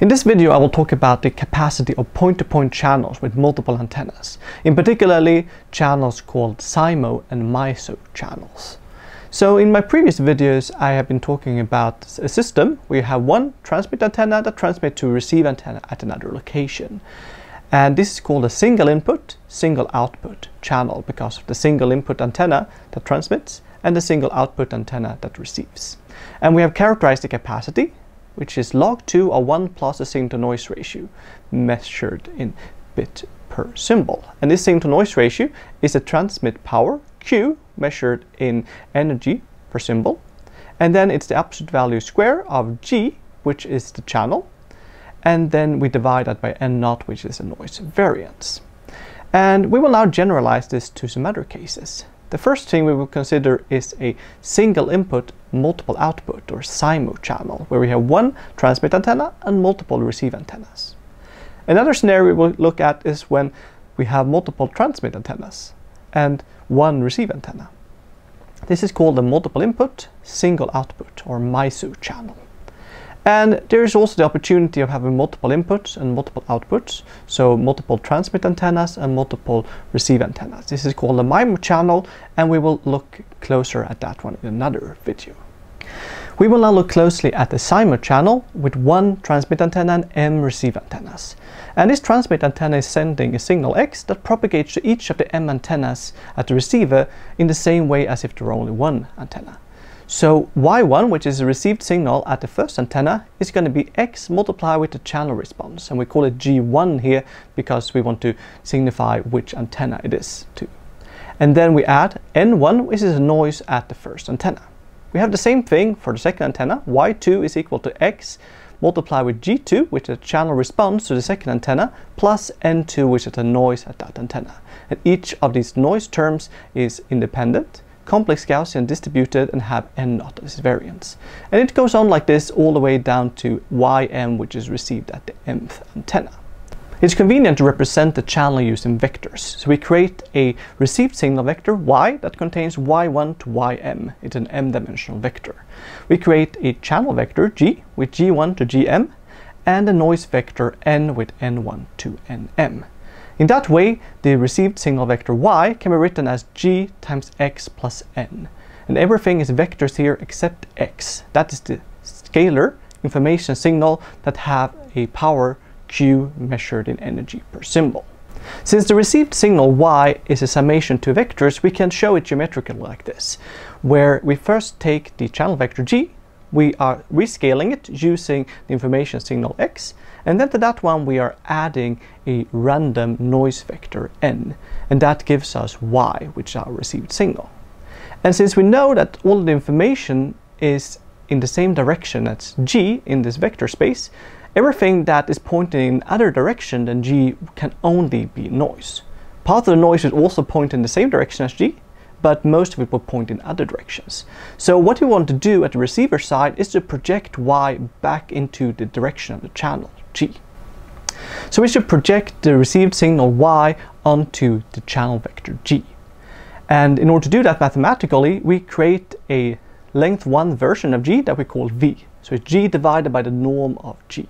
In this video I will talk about the capacity of point-to-point -point channels with multiple antennas, in particularly channels called SIMO and MISO channels. So in my previous videos I have been talking about a system where you have one transmit antenna that transmits to receive antenna at another location. And this is called a single input, single output channel because of the single input antenna that transmits and the single output antenna that receives. And we have characterized the capacity which is log 2 or 1 plus the signal to noise ratio measured in bit per symbol. And this signal to noise ratio is the transmit power Q measured in energy per symbol. And then it's the absolute value square of G, which is the channel. And then we divide that by N naught, which is the noise variance. And we will now generalize this to some other cases. The first thing we will consider is a single input multiple output or SIMO channel where we have one transmit antenna and multiple receive antennas. Another scenario we'll look at is when we have multiple transmit antennas and one receive antenna. This is called a multiple input single output or MISO channel. And there is also the opportunity of having multiple inputs and multiple outputs, so multiple transmit antennas and multiple receive antennas. This is called a MIMO channel, and we will look closer at that one in another video. We will now look closely at the SIMO channel with one transmit antenna and M receive antennas. And this transmit antenna is sending a signal X that propagates to each of the M antennas at the receiver in the same way as if there were only one antenna. So Y1, which is a received signal at the first antenna, is going to be X multiplied with the channel response. And we call it G1 here because we want to signify which antenna it is to. And then we add N1, which is a noise at the first antenna. We have the same thing for the second antenna. Y2 is equal to X multiplied with G2, which is the channel response to the second antenna, plus N2, which is the noise at that antenna. And each of these noise terms is independent complex Gaussian distributed and have n naught as variance. And it goes on like this all the way down to ym which is received at the mth antenna. It's convenient to represent the channel using vectors. So we create a received signal vector y that contains y1 to ym. It's an m-dimensional vector. We create a channel vector g with g1 to gm and a noise vector n with n1 to nm. In that way, the received signal vector y can be written as g times x plus n. And everything is vectors here except x. That is the scalar information signal that have a power q measured in energy per symbol. Since the received signal y is a summation to vectors, we can show it geometrically like this, where we first take the channel vector g, we are rescaling it using the information signal x, and then to that one we are adding a random noise vector n, and that gives us y, which is our received signal. And since we know that all the information is in the same direction as g in this vector space, everything that is pointing in other direction than g can only be noise. Part of the noise is also point in the same direction as g, but most of it will point in other directions. So what we want to do at the receiver side is to project y back into the direction of the channel g. So we should project the received signal y onto the channel vector g. And in order to do that mathematically, we create a length 1 version of g that we call v. So it's g divided by the norm of g.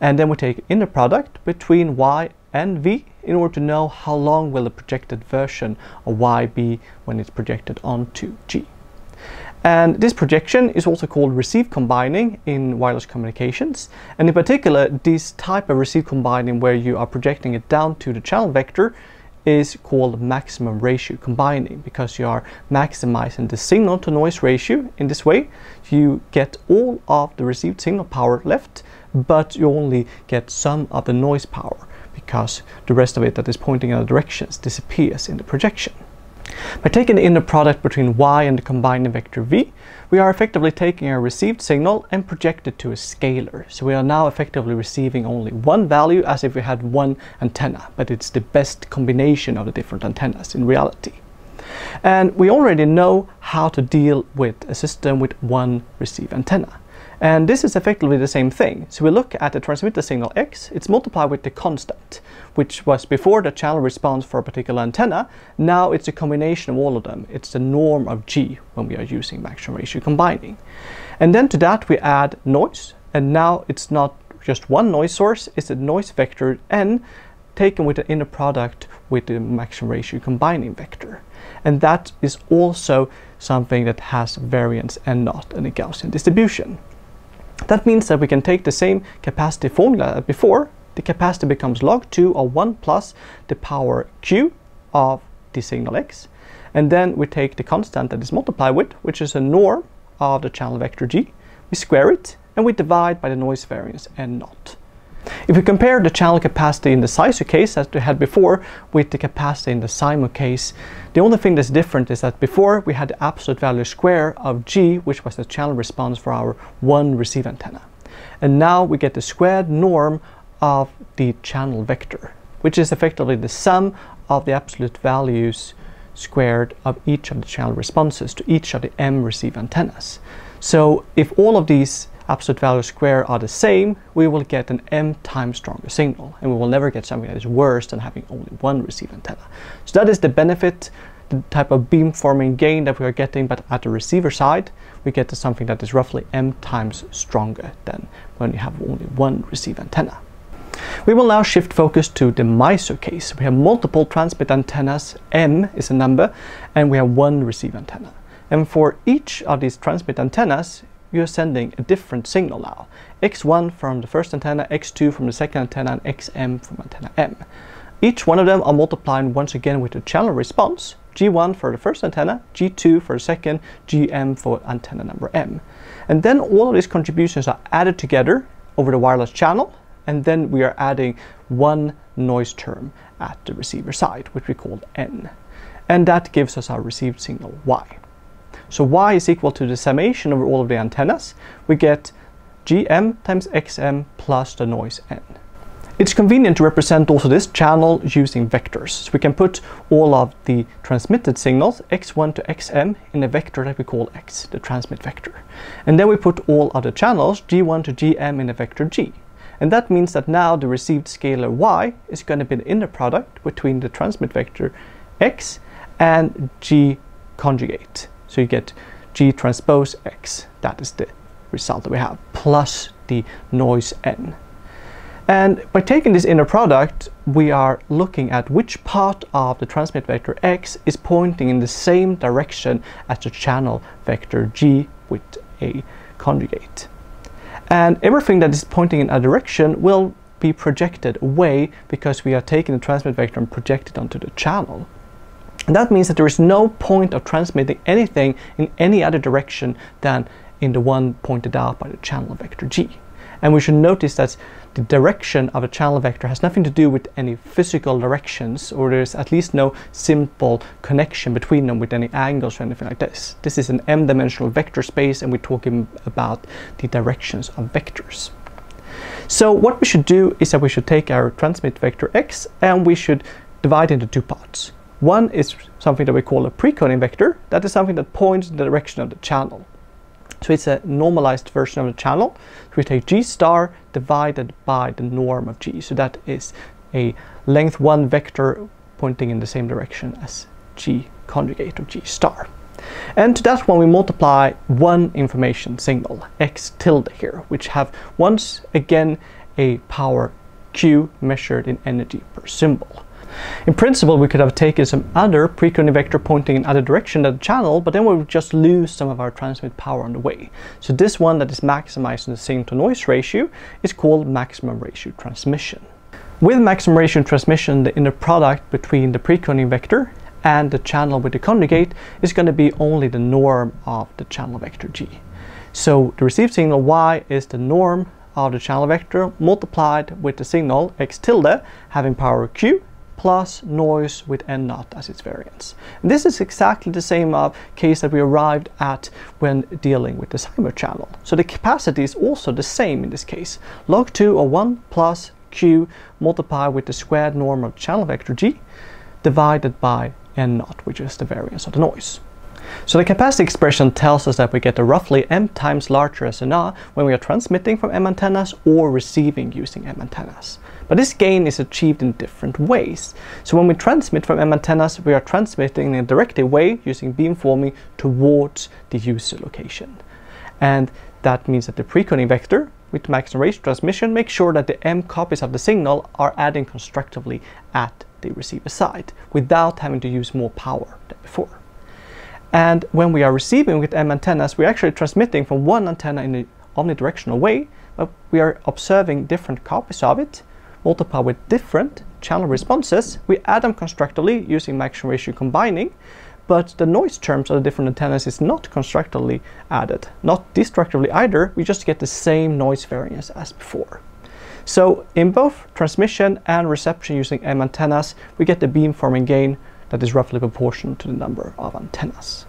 And then we take inner product between y and v in order to know how long will the projected version of y be when it's projected onto g. And this projection is also called receive combining in wireless communications. And in particular, this type of receive combining where you are projecting it down to the channel vector is called maximum ratio combining because you are maximizing the signal to noise ratio. In this way, you get all of the received signal power left, but you only get some of the noise power because the rest of it that is pointing in other directions disappears in the projection. By taking the inner product between y and the combined vector v, we are effectively taking our received signal and project it to a scalar. So we are now effectively receiving only one value as if we had one antenna, but it's the best combination of the different antennas in reality. And we already know how to deal with a system with one receive antenna. And this is effectively the same thing. So we look at the transmitter signal x, it's multiplied with the constant, which was before the channel response for a particular antenna. Now it's a combination of all of them. It's the norm of g when we are using maximum ratio combining. And then to that we add noise, and now it's not just one noise source it's a noise vector n taken with the inner product with the maximum ratio combining vector. And that is also something that has variance and not a Gaussian distribution. That means that we can take the same capacity formula as before. The capacity becomes log 2 of 1 plus the power q of the signal x. And then we take the constant that is multiplied with, which is a norm of the channel vector g. We square it and we divide by the noise variance n naught. If we compare the channel capacity in the SISO case as we had before with the capacity in the SIMO case, the only thing that's different is that before we had the absolute value square of G, which was the channel response for our one receive antenna. And now we get the squared norm of the channel vector, which is effectively the sum of the absolute values squared of each of the channel responses to each of the M receive antennas. So if all of these absolute value square are the same, we will get an m times stronger signal, and we will never get something that is worse than having only one receive antenna. So that is the benefit, the type of beamforming gain that we are getting, but at the receiver side, we get to something that is roughly m times stronger than when you have only one receive antenna. We will now shift focus to the MISO case. We have multiple transmit antennas, m is a number, and we have one receive antenna. And for each of these transmit antennas, you're sending a different signal now. X1 from the first antenna, X2 from the second antenna, and XM from antenna M. Each one of them are multiplying once again with the channel response, G1 for the first antenna, G2 for the second, GM for antenna number M. And then all of these contributions are added together over the wireless channel, and then we are adding one noise term at the receiver side, which we call N. And that gives us our received signal Y. So y is equal to the summation of all of the antennas. We get gm times xm plus the noise n. It's convenient to represent also this channel using vectors. So we can put all of the transmitted signals x1 to xm in a vector that we call x, the transmit vector. And then we put all other channels g1 to gm in a vector g. And that means that now the received scalar y is going to be the inner product between the transmit vector x and g conjugate. So you get G transpose X, that is the result that we have, plus the noise N. And by taking this inner product, we are looking at which part of the transmit vector x is pointing in the same direction as the channel vector g with a conjugate. And everything that is pointing in a direction will be projected away because we are taking the transmit vector and project it onto the channel. And that means that there is no point of transmitting anything in any other direction than in the one pointed out by the channel vector g. And we should notice that the direction of a channel vector has nothing to do with any physical directions, or there's at least no simple connection between them with any angles or anything like this. This is an m-dimensional vector space, and we're talking about the directions of vectors. So what we should do is that we should take our transmit vector x, and we should divide into two parts. One is something that we call a precoding vector. That is something that points in the direction of the channel. So it's a normalized version of the channel. So we take g star divided by the norm of g. So that is a length 1 vector pointing in the same direction as g conjugate of g star. And to that one we multiply one information signal, x tilde here, which have once again a power q measured in energy per symbol. In principle, we could have taken some other precoding vector pointing in other direction than the channel, but then we would just lose some of our transmit power on the way. So this one that is maximizing the signal to noise ratio is called maximum ratio transmission. With maximum ratio transmission, the inner product between the precoding vector and the channel with the conjugate is going to be only the norm of the channel vector g. So the received signal y is the norm of the channel vector multiplied with the signal x tilde having power q plus noise with n naught as its variance. And this is exactly the same uh, case that we arrived at when dealing with the SIMO channel. So the capacity is also the same in this case. Log 2 or 1 plus q multiplied with the squared norm of channel vector g divided by n naught, which is the variance of the noise. So the capacity expression tells us that we get a roughly m times larger SNR when we are transmitting from M antennas or receiving using M antennas. But this gain is achieved in different ways. So when we transmit from M antennas, we are transmitting in a directed way using beamforming towards the user location. And that means that the precoding vector with maximum ratio transmission, makes sure that the M copies of the signal are adding constructively at the receiver side without having to use more power than before. And when we are receiving with M antennas, we're actually transmitting from one antenna in an omnidirectional way, but we are observing different copies of it, multiplied with different channel responses. We add them constructively using maximum ratio combining, but the noise terms of the different antennas is not constructively added, not destructively either, we just get the same noise variance as before. So in both transmission and reception using M antennas, we get the beamforming gain that is roughly proportional to the number of antennas.